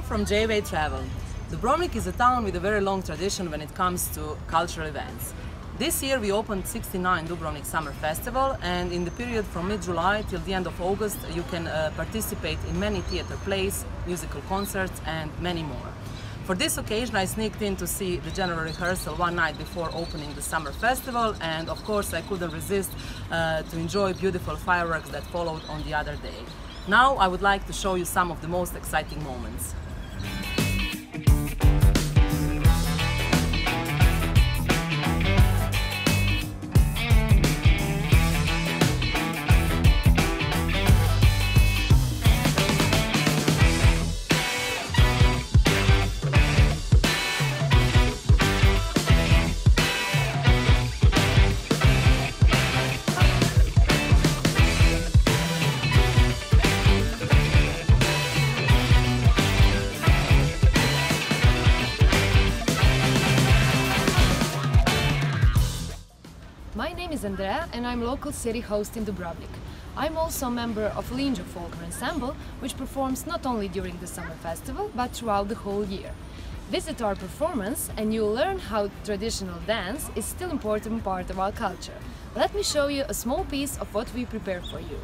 from JayWay Travel. Dubrovnik is a town with a very long tradition when it comes to cultural events. This year we opened 69 Dubrovnik Summer Festival and in the period from mid-July till the end of August you can uh, participate in many theatre plays, musical concerts and many more. For this occasion I sneaked in to see the general rehearsal one night before opening the summer festival and of course I couldn't resist uh, to enjoy beautiful fireworks that followed on the other day. Now I would like to show you some of the most exciting moments. Is Andrea and I'm local city host in Dubrovnik. I'm also a member of Lindjo Folk Ensemble, which performs not only during the summer festival, but throughout the whole year. Visit our performance and you'll learn how traditional dance is still an important part of our culture. Let me show you a small piece of what we prepared for you.